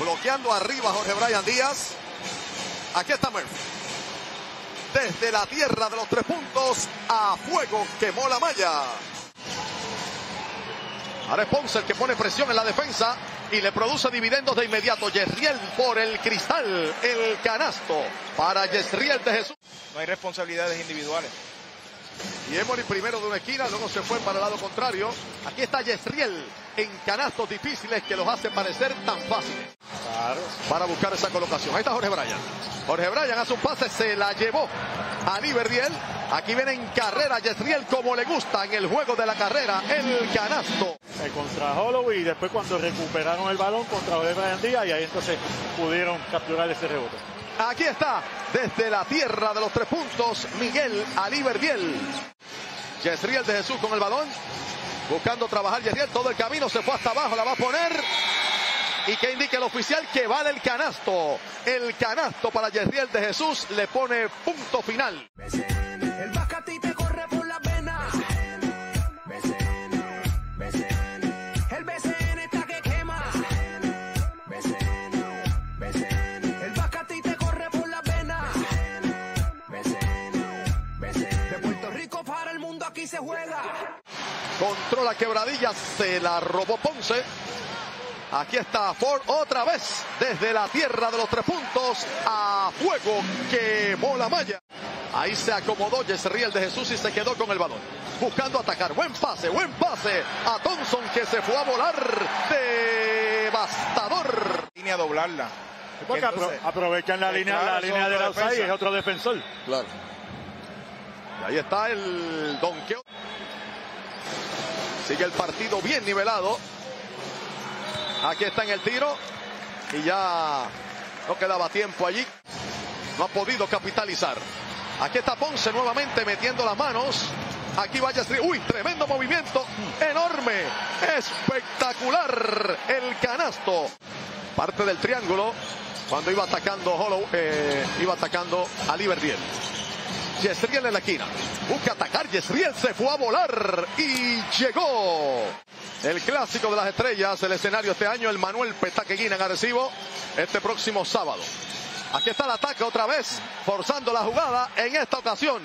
Bloqueando arriba Jorge Brian Díaz. Aquí está Murphy. Desde la tierra de los tres puntos a fuego quemó la malla. Ahora es Ponce el que pone presión en la defensa y le produce dividendos de inmediato. Yesriel por el cristal, el canasto para Yesriel de Jesús. No hay responsabilidades individuales. Y Emory primero de una esquina, luego se fue para el lado contrario. Aquí está Yesriel en canastos difíciles que los hace parecer tan fáciles. Para buscar esa colocación. Ahí está Jorge Bryan. Jorge Bryan hace un pase, se la llevó a Liberdiel. Aquí viene en carrera Yesriel como le gusta en el juego de la carrera, el canasto. contra Holloway y después cuando recuperaron el balón contra Jorge Bryan Díaz y ahí entonces pudieron capturar ese rebote. Aquí está, desde la tierra de los tres puntos, Miguel Aliberdiel. Yesriel de Jesús con el balón. Buscando trabajar Yesriel. Todo el camino se fue hasta abajo. La va a poner. Y que indique el oficial que vale el canasto. El canasto para Yesriel de Jesús le pone punto final. El te corre por la vena. El BCN está que quema. El te corre por la vena. De Puerto Rico para el mundo aquí se juega. Controla quebradilla, se la robó Ponce. Aquí está Ford otra vez desde la tierra de los tres puntos a fuego quemó la malla. Ahí se acomodó Yesriel de Jesús y se quedó con el balón. Buscando atacar. Buen pase, buen pase a Thompson que se fue a volar. Devastador. Línea a doblarla. Porque Entonces, aprovechan la línea, claro, la línea del outside y defensa. es otro defensor. Claro. Y ahí está el donqueo. Sigue el partido bien nivelado. Aquí está en el tiro. Y ya no quedaba tiempo allí. No ha podido capitalizar. Aquí está Ponce nuevamente metiendo las manos. Aquí vaya Uy, tremendo movimiento. Enorme. Espectacular. El canasto. Parte del triángulo. Cuando iba atacando Hollow, eh, iba atacando a Liberdiel. Yesriel en la esquina. Busca atacar. Yesriel se fue a volar y llegó. El clásico de las estrellas, el escenario este año, el Manuel Petaqueguina en Arecibo, este próximo sábado. Aquí está el ataque otra vez, forzando la jugada en esta ocasión.